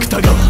芥川